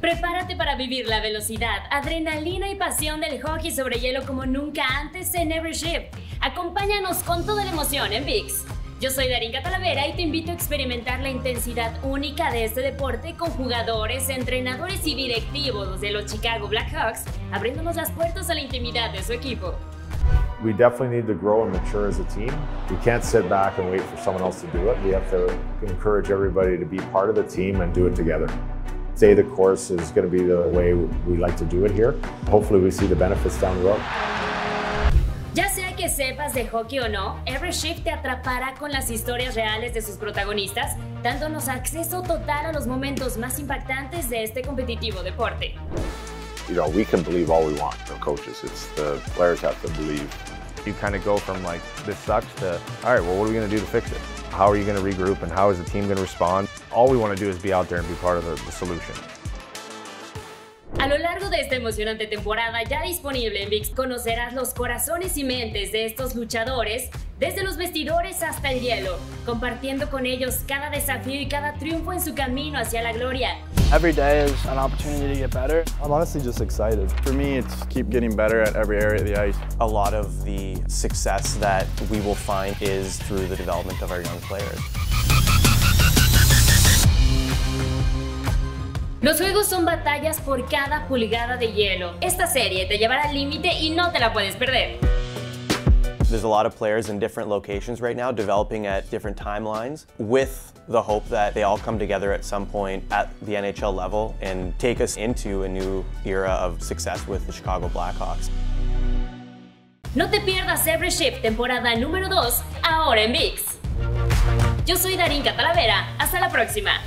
Prepárate para vivir la velocidad, adrenalina y pasión del hockey sobre hielo como nunca antes en Evershift. Acompáñanos con toda la emoción en VIX. Yo soy Darinka Talavera y te invito a experimentar la intensidad única de este deporte con jugadores, entrenadores y directivos de los Chicago Blackhawks, abriéndonos las puertas a la intimidad de su equipo. We definitely need to grow and mature as a team. We can't sit back and wait for someone else to do it. We have to encourage everybody to be part of the team and do it together. Stay the course is going to be the way we like to do it here. Hopefully, we see the benefits down the road. Ya sea que sepas de hockey o no, Every Shift te atrapará con las historias reales de sus protagonistas, dándonos acceso total a los momentos más impactantes de este competitivo deporte. you know, we can believe all we want, the coaches. It's the players have to believe. You kind of go from like, this sucks to, all right, well, what are we going to do to fix it? How are you going to regroup and how is the team going to respond? All we want to do is be out there and be part of the, the solution. A lo largo de esta emocionante temporada ya disponible en ViX conocerás los corazones y mentes de estos luchadores, desde los vestidores hasta el hielo, compartiendo con ellos cada desafío y cada triunfo en su camino hacia la gloria. Every day is an opportunity to get better. I'm honestly just excited. For me, it's keep getting better at every area of the ice. A lot of the success that we will find is through the development of our young players. Los juegos son batallas por cada pulgada de hielo. Esta serie te llevará al límite y no te la puedes perder. There's a lot of players in different locations right now developing at different timelines with the hope that they all come together at some point at the NHL level and take us into a new era of success with the Chicago Blackhawks. No te pierdas Every Shift temporada número 2, ahora en ViX. Yo soy Darinka Talavera, hasta la próxima.